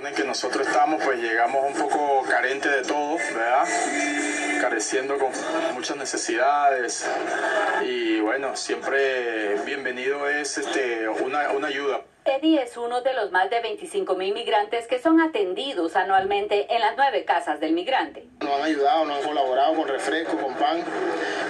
En que nosotros estamos, pues llegamos un poco carentes de todo, ¿verdad? Careciendo con muchas necesidades y bueno, siempre bienvenido es este, una, una ayuda. Eddie es uno de los más de 25 mil migrantes que son atendidos anualmente en las nueve casas del migrante. Nos han ayudado, nos han colaborado con refresco, con pan,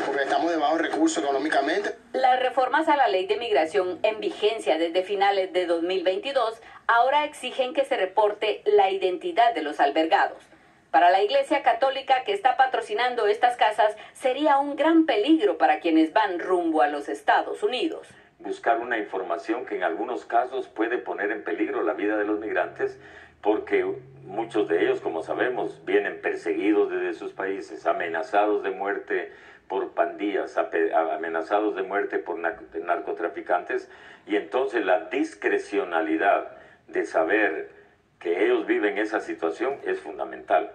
porque estamos de bajos recursos económicamente. Las reformas a la ley de migración en vigencia desde finales de 2022 ahora exigen que se reporte la identidad de los albergados. Para la Iglesia Católica que está patrocinando estas casas sería un gran peligro para quienes van rumbo a los Estados Unidos buscar una información que en algunos casos puede poner en peligro la vida de los migrantes porque muchos de ellos, como sabemos, vienen perseguidos desde sus países, amenazados de muerte por pandillas, amenazados de muerte por narcotraficantes, y entonces la discrecionalidad de saber que ellos viven esa situación es fundamental.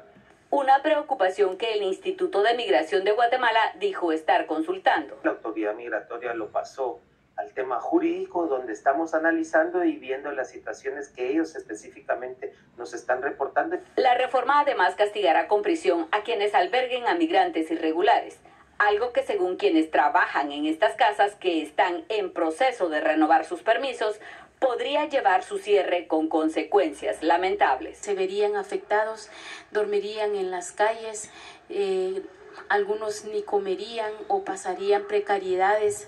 Una preocupación que el Instituto de Migración de Guatemala dijo estar consultando. La autoridad migratoria lo pasó al tema jurídico donde estamos analizando y viendo las situaciones que ellos específicamente nos están reportando. La reforma además castigará con prisión a quienes alberguen a migrantes irregulares, algo que según quienes trabajan en estas casas que están en proceso de renovar sus permisos, podría llevar su cierre con consecuencias lamentables. Se verían afectados, dormirían en las calles, eh, algunos ni comerían o pasarían precariedades.